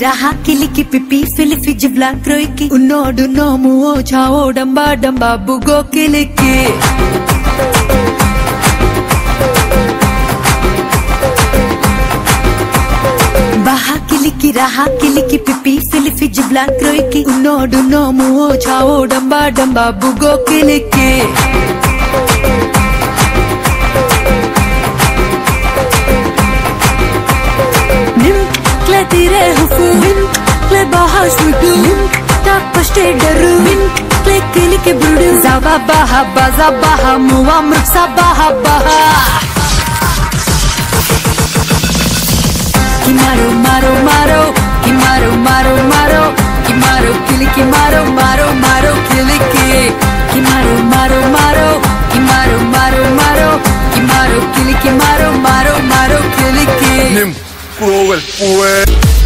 रहा किली की पिपी, फिली फिज ब्ला क्रोई उन्नोडु नोमु ओ छाओ डंबा डंबा बुगो किली रहा किली की पिपी, फिली फिज ब्ला की। उन्नोडु नोमु ओ छाओ डंबा डंबा बुगो किली की। Vinkle bahas mutu Tak paste daru Vinkle kili ke budu Zaba baha baza baha Muwa mruksa baha baha Kimaro maro maro Kimaro maro maro Kimaro kili kimaro maro maro maro kili ki Kimaro maro maro Kimaro maro maro Kimaro kili kimaro maro maro maro kili ki Nim Pro el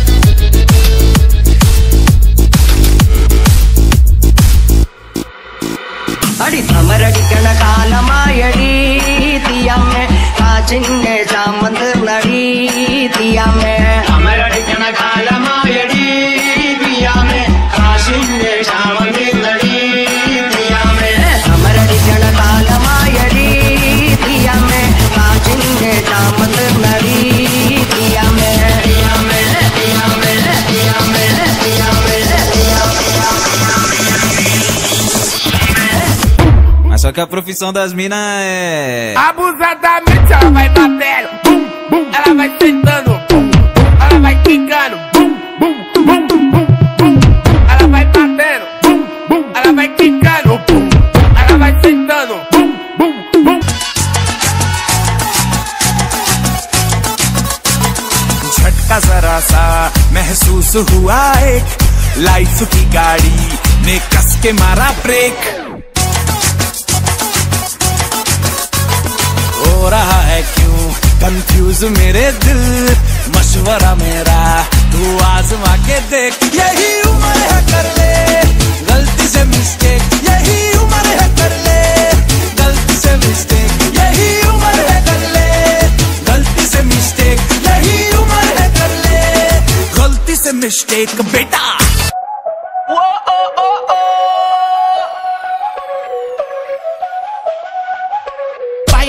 que a profissão das minas é. Abusadamente ela vai batendo, bum, bum, ela vai sentando, bum, bum, ela vai quicando, bum, bum, bum, bum, bum, ela vai batendo, bum, bum, ela vai quicando, bum, ela vai sentando, bum, bum, bum. झटका जरा सा महसूस हुआ एक life की गाड़ी ने कस के मारा ब्रेक कंफ्यूज मेरे दिल, मशवरा मेरा, तू आजमा के देख। यही उम्र है कर ले, गलती से मिस्टेक यही उम्र है कर ले, गलती से मिस्टेक यही उम्र है कर ले, गलती से मिस्टेक यही उम्र है कर ले, गलती से मिस्टेक बेटा।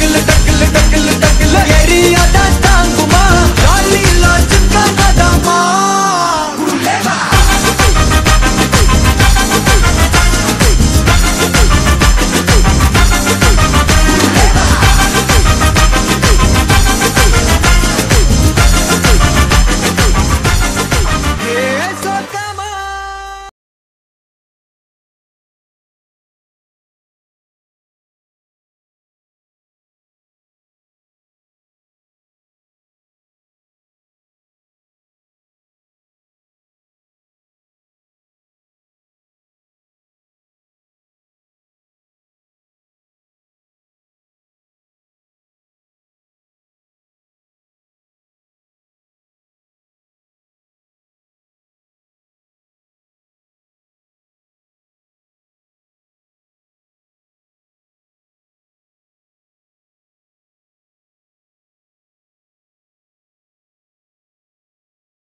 Look, look,